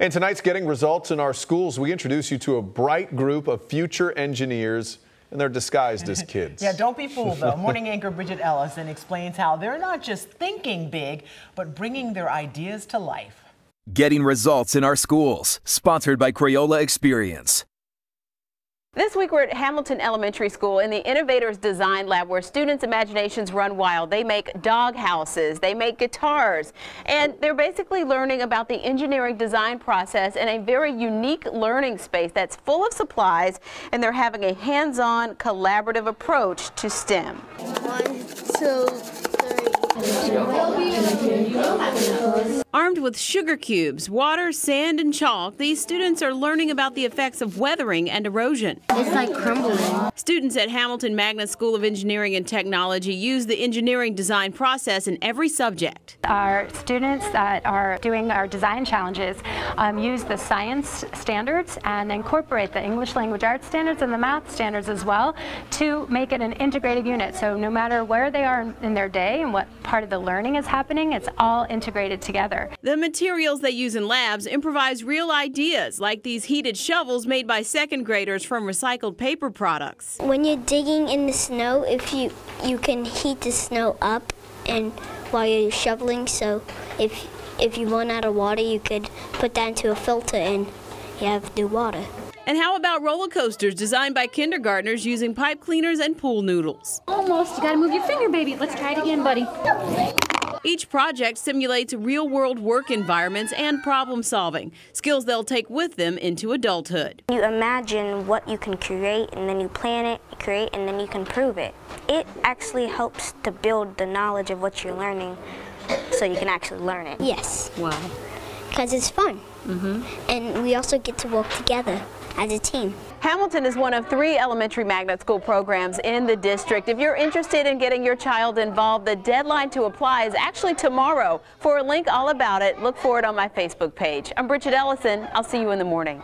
And tonight's Getting Results in Our Schools, we introduce you to a bright group of future engineers and they're disguised as kids. yeah, don't be fooled though. Morning anchor Bridget Ellison explains how they're not just thinking big, but bringing their ideas to life. Getting Results in Our Schools, sponsored by Crayola Experience. This week we're at Hamilton Elementary School in the Innovators Design Lab where students' imaginations run wild. They make dog houses, they make guitars, and they're basically learning about the engineering design process in a very unique learning space that's full of supplies and they're having a hands-on collaborative approach to STEM. One, two, Armed with sugar cubes, water, sand, and chalk, these students are learning about the effects of weathering and erosion. It's like crumbling. Students at Hamilton Magnet School of Engineering and Technology use the engineering design process in every subject. Our students that are doing our design challenges um, use the science standards and incorporate the English language arts standards and the math standards as well to make it an integrated unit. So no matter where they are in their day and what part of the learning is happening, it's all integrated together. The materials they use in labs improvise real ideas, like these heated shovels made by second graders from recycled paper products. When you're digging in the snow, if you you can heat the snow up and while you're shoveling, so if if you run out of water, you could put that into a filter and you have new water. And how about roller coasters designed by kindergartners using pipe cleaners and pool noodles? Almost. You gotta move your finger, baby. Let's try it again, buddy. Each project simulates real world work environments and problem solving, skills they'll take with them into adulthood. You imagine what you can create and then you plan it, create, and then you can prove it. It actually helps to build the knowledge of what you're learning so you can actually learn it. Yes. Wow. Because it's fun. Mm -hmm. And we also get to work together as a team. Hamilton is one of three elementary magnet school programs in the district. If you're interested in getting your child involved, the deadline to apply is actually tomorrow. For a link all about it, look for it on my Facebook page. I'm Bridget Ellison. I'll see you in the morning.